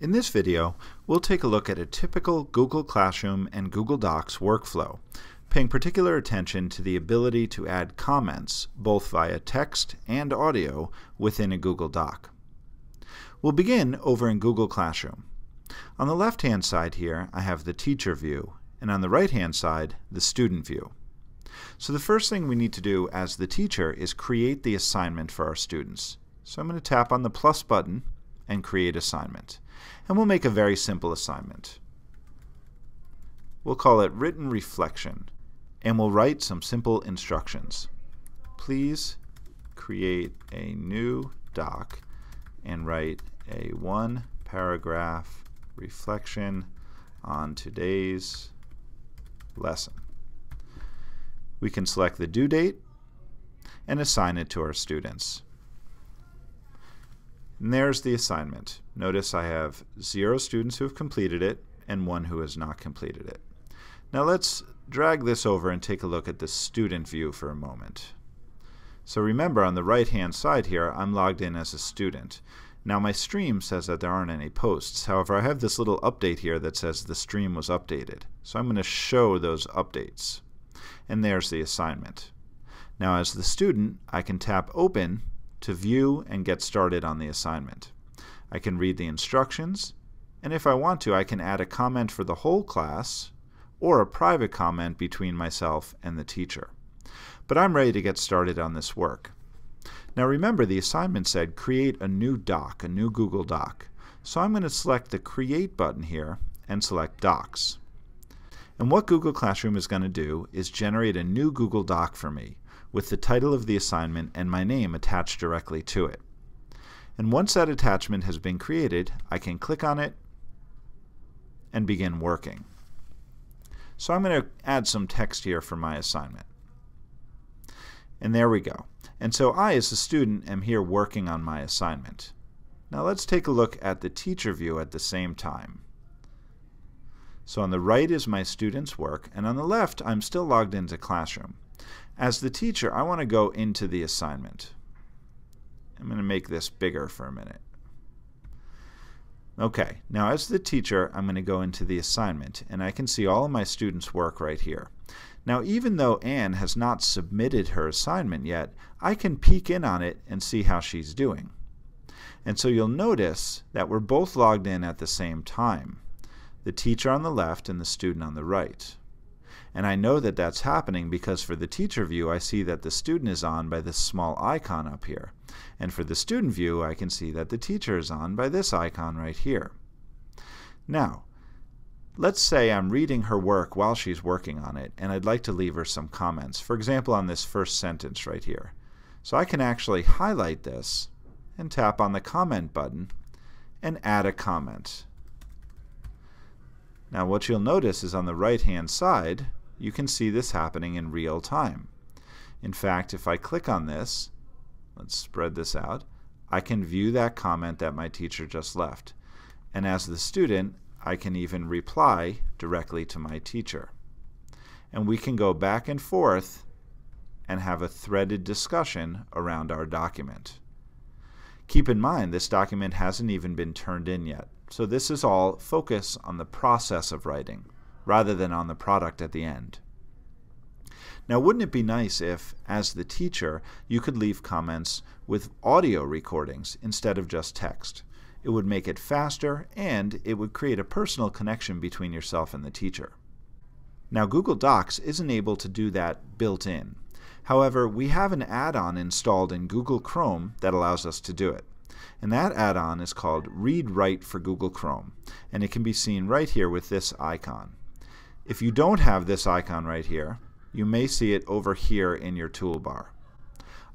In this video, we'll take a look at a typical Google Classroom and Google Docs workflow, paying particular attention to the ability to add comments, both via text and audio, within a Google Doc. We'll begin over in Google Classroom. On the left-hand side here, I have the teacher view, and on the right-hand side, the student view. So the first thing we need to do as the teacher is create the assignment for our students. So I'm going to tap on the plus button and create assignment. And we'll make a very simple assignment. We'll call it written reflection, and we'll write some simple instructions. Please create a new doc and write a one paragraph reflection on today's lesson. We can select the due date and assign it to our students. And there's the assignment. Notice I have zero students who have completed it and one who has not completed it. Now let's drag this over and take a look at the student view for a moment. So remember on the right hand side here I'm logged in as a student. Now my stream says that there aren't any posts. However, I have this little update here that says the stream was updated. So I'm going to show those updates. And there's the assignment. Now as the student, I can tap open to view and get started on the assignment. I can read the instructions, and if I want to, I can add a comment for the whole class or a private comment between myself and the teacher. But I'm ready to get started on this work. Now remember, the assignment said create a new doc, a new Google Doc. So I'm going to select the Create button here and select Docs. And what Google Classroom is going to do is generate a new Google Doc for me with the title of the assignment and my name attached directly to it. And once that attachment has been created, I can click on it and begin working. So I'm going to add some text here for my assignment. And there we go. And so I, as a student, am here working on my assignment. Now let's take a look at the teacher view at the same time. So on the right is my student's work, and on the left I'm still logged into Classroom. As the teacher, I want to go into the assignment. I'm going to make this bigger for a minute. Okay, now as the teacher, I'm going to go into the assignment, and I can see all of my students' work right here. Now, even though Anne has not submitted her assignment yet, I can peek in on it and see how she's doing. And so you'll notice that we're both logged in at the same time, the teacher on the left and the student on the right. And I know that that's happening because for the teacher view, I see that the student is on by this small icon up here. And for the student view, I can see that the teacher is on by this icon right here. Now, let's say I'm reading her work while she's working on it, and I'd like to leave her some comments. For example, on this first sentence right here. So I can actually highlight this and tap on the comment button and add a comment. Now what you'll notice is on the right hand side, you can see this happening in real time. In fact, if I click on this, let's spread this out, I can view that comment that my teacher just left. And as the student, I can even reply directly to my teacher. And we can go back and forth and have a threaded discussion around our document. Keep in mind, this document hasn't even been turned in yet. So this is all focus on the process of writing rather than on the product at the end. Now, wouldn't it be nice if, as the teacher, you could leave comments with audio recordings instead of just text? It would make it faster and it would create a personal connection between yourself and the teacher. Now, Google Docs isn't able to do that built in. However, we have an add-on installed in Google Chrome that allows us to do it. And that add-on is called Read Write for Google Chrome. And it can be seen right here with this icon. If you don't have this icon right here, you may see it over here in your toolbar.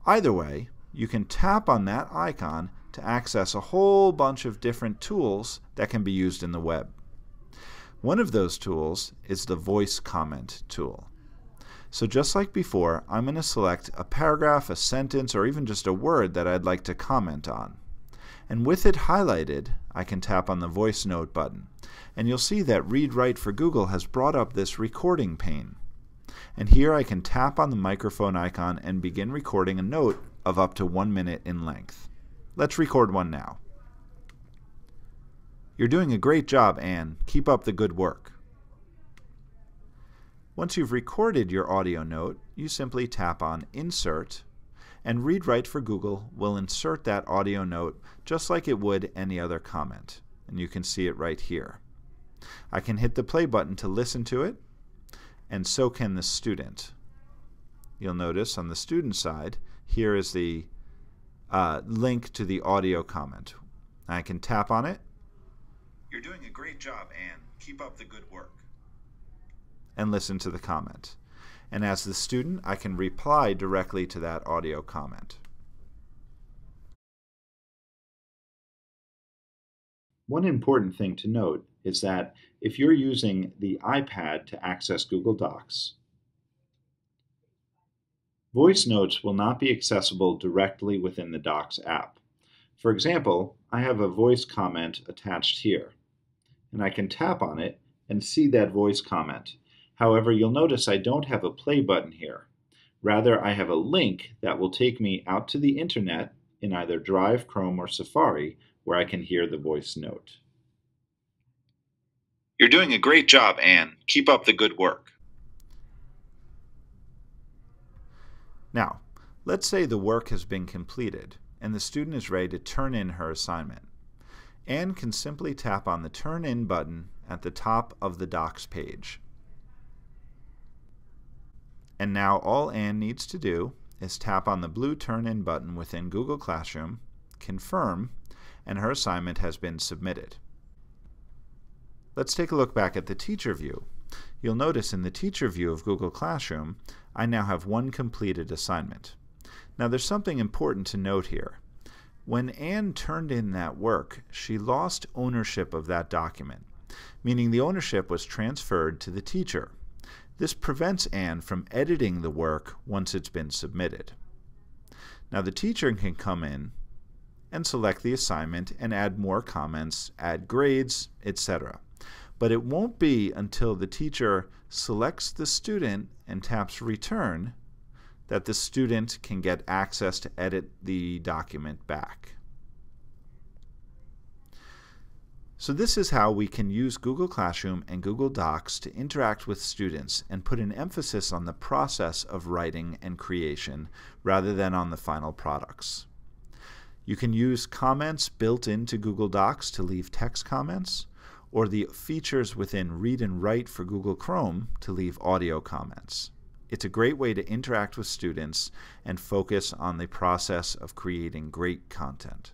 Either way, you can tap on that icon to access a whole bunch of different tools that can be used in the web. One of those tools is the Voice Comment tool. So just like before, I'm going to select a paragraph, a sentence, or even just a word that I'd like to comment on. And with it highlighted, I can tap on the Voice Note button. And you'll see that Read Write for Google has brought up this recording pane. And here I can tap on the microphone icon and begin recording a note of up to one minute in length. Let's record one now. You're doing a great job, Anne. Keep up the good work. Once you've recorded your audio note, you simply tap on Insert, and ReadWrite for Google will insert that audio note just like it would any other comment. And you can see it right here. I can hit the play button to listen to it, and so can the student. You'll notice on the student side, here is the uh, link to the audio comment. I can tap on it. You're doing a great job, Anne. Keep up the good work. And listen to the comment. And as the student, I can reply directly to that audio comment. One important thing to note is that if you're using the iPad to access Google Docs, voice notes will not be accessible directly within the Docs app. For example, I have a voice comment attached here, and I can tap on it and see that voice comment. However, you'll notice I don't have a play button here. Rather, I have a link that will take me out to the internet in either Drive, Chrome, or Safari where I can hear the voice note. You're doing a great job, Anne. Keep up the good work. Now, let's say the work has been completed and the student is ready to turn in her assignment. Anne can simply tap on the Turn In button at the top of the Docs page. And now all Anne needs to do is tap on the blue Turn In button within Google Classroom, confirm, and her assignment has been submitted. Let's take a look back at the teacher view. You'll notice in the teacher view of Google Classroom, I now have one completed assignment. Now there's something important to note here. When Anne turned in that work, she lost ownership of that document, meaning the ownership was transferred to the teacher. This prevents Anne from editing the work once it's been submitted. Now the teacher can come in and select the assignment and add more comments, add grades, etc. But it won't be until the teacher selects the student and taps return that the student can get access to edit the document back. So this is how we can use Google Classroom and Google Docs to interact with students and put an emphasis on the process of writing and creation rather than on the final products. You can use comments built into Google Docs to leave text comments, or the features within Read and Write for Google Chrome to leave audio comments. It's a great way to interact with students and focus on the process of creating great content.